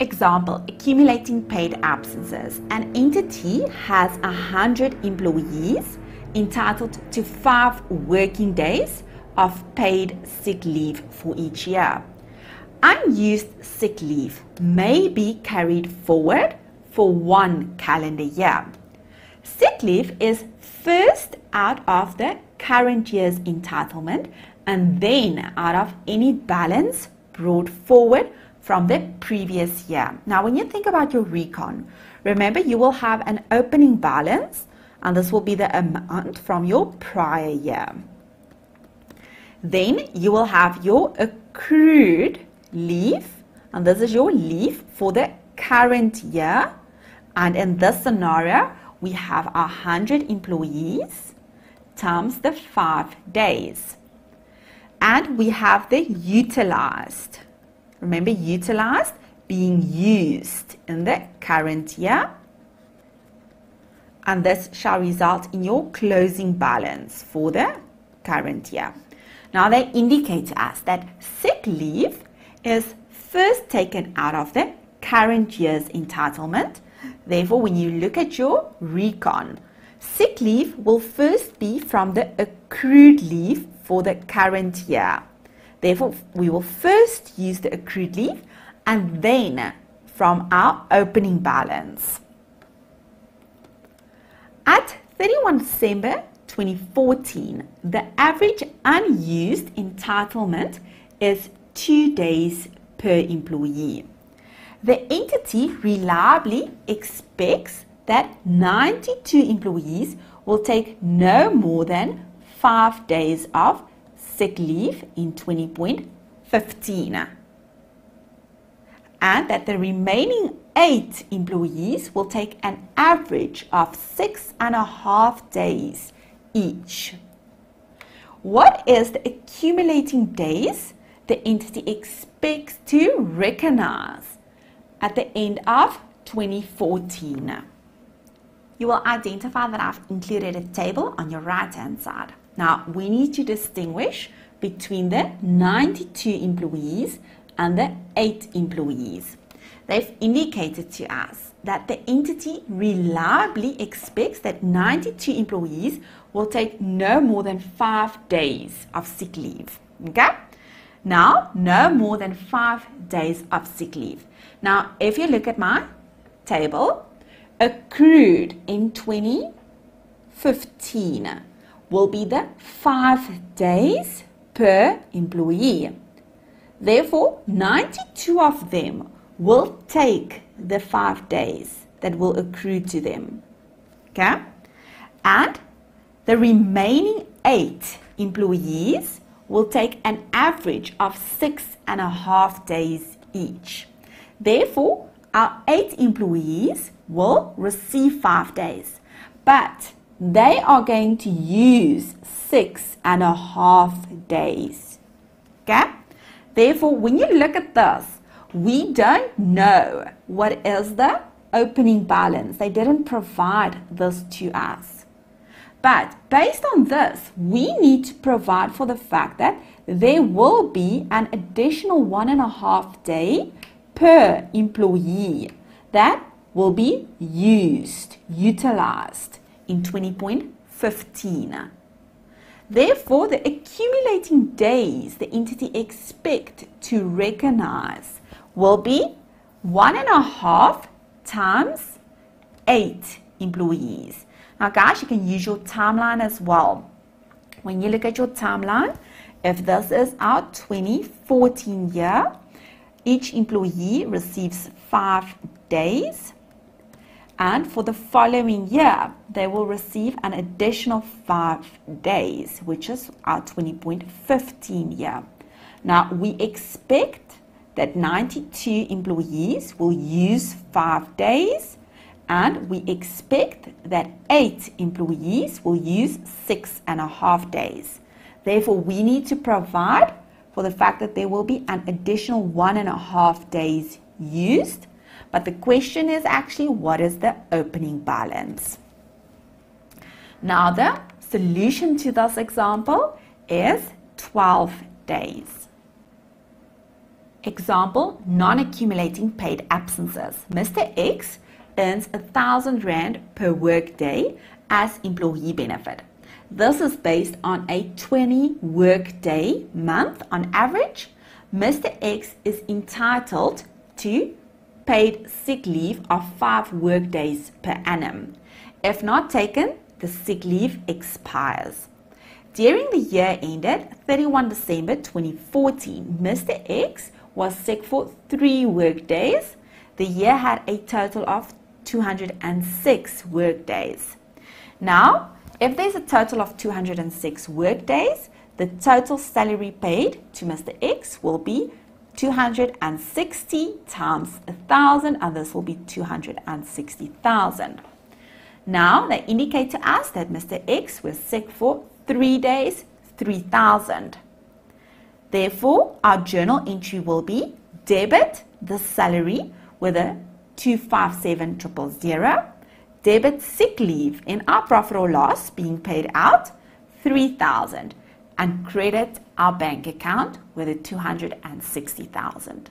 Example, accumulating paid absences. An entity has 100 employees entitled to five working days of paid sick leave for each year. Unused sick leave may be carried forward for one calendar year. Sick leave is first out of the current year's entitlement and then out of any balance brought forward from the previous year. Now, when you think about your recon, remember you will have an opening balance and this will be the amount from your prior year. Then you will have your accrued leave and this is your leave for the current year. And in this scenario, we have 100 employees times the five days. And we have the utilized. Remember, utilized being used in the current year. And this shall result in your closing balance for the current year. Now, they indicate to us that sick leave is first taken out of the current year's entitlement. Therefore, when you look at your recon, sick leave will first be from the accrued leave for the current year. Therefore, we will first use the accrued leave and then from our opening balance. At 31 December 2014, the average unused entitlement is two days per employee. The entity reliably expects that 92 employees will take no more than five days of sick leave in 20.15 and that the remaining eight employees will take an average of six and a half days each. What is the accumulating days the entity expects to recognize at the end of 2014? You will identify that I've included a table on your right hand side. Now, we need to distinguish between the 92 employees and the 8 employees. They've indicated to us that the entity reliably expects that 92 employees will take no more than 5 days of sick leave. Okay? Now, no more than 5 days of sick leave. Now, if you look at my table, accrued in 2015 will be the 5 days per employee. Therefore, 92 of them will take the 5 days that will accrue to them. Okay? And the remaining 8 employees will take an average of six and a half days each. Therefore, our 8 employees will receive 5 days, but they are going to use six and a half days. Okay? Therefore, when you look at this, we don't know what is the opening balance. They didn't provide this to us. But based on this, we need to provide for the fact that there will be an additional one and a half day per employee that will be used, utilized in 20.15. Therefore, the accumulating days the entity expect to recognize will be one and a half times eight employees. Now, guys, you can use your timeline as well. When you look at your timeline, if this is our 2014 year, each employee receives five days and for the following year, they will receive an additional five days, which is our 20.15 year. Now, we expect that 92 employees will use five days, and we expect that eight employees will use six and a half days. Therefore, we need to provide for the fact that there will be an additional one and a half days used but the question is actually what is the opening balance? Now the solution to this example is 12 days. Example, non-accumulating paid absences. Mr. X earns a thousand rand per workday as employee benefit. This is based on a 20 workday month on average. Mr. X is entitled to paid sick leave of five workdays per annum. If not taken, the sick leave expires. During the year ended 31 December 2014, Mr. X was sick for three workdays. The year had a total of 206 workdays. Now, if there's a total of 206 workdays, the total salary paid to Mr. X will be 260 times 1,000, and this will be 260,000. Now, they indicate to us that Mr. X was sick for three days, 3,000. Therefore, our journal entry will be debit the salary with a 257000, debit sick leave in our profit or loss being paid out 3000 and credit our bank account with a 260,000.